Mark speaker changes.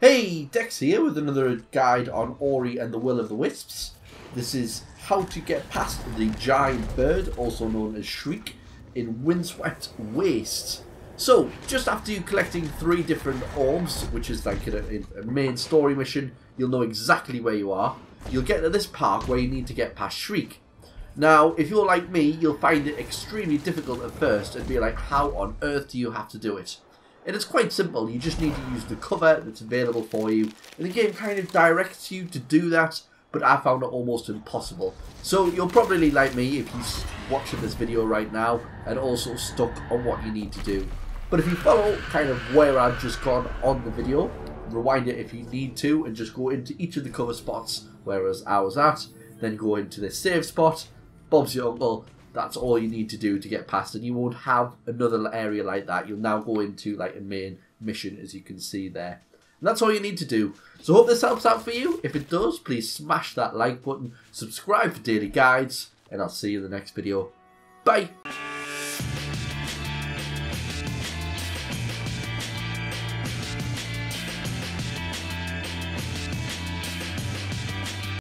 Speaker 1: Hey, Dex here with another guide on Ori and the Will of the Wisps. This is how to get past the giant bird, also known as Shriek, in Windswept Wastes. So, just after you collecting three different orbs, which is like a, a main story mission, you'll know exactly where you are. You'll get to this park where you need to get past Shriek. Now, if you're like me, you'll find it extremely difficult at first and be like, how on earth do you have to do it? And it's quite simple, you just need to use the cover that's available for you, and the game kind of directs you to do that, but I found it almost impossible. So you're probably like me if you're watching this video right now, and also stuck on what you need to do. But if you follow kind of where I've just gone on the video, rewind it if you need to, and just go into each of the cover spots, whereas I was at, then go into the save spot, Bob's your uncle, that's all you need to do to get past. And you won't have another area like that. You'll now go into like a main mission as you can see there. And that's all you need to do. So hope this helps out for you. If it does please smash that like button subscribe for daily guides and i'll see you in the next video. Bye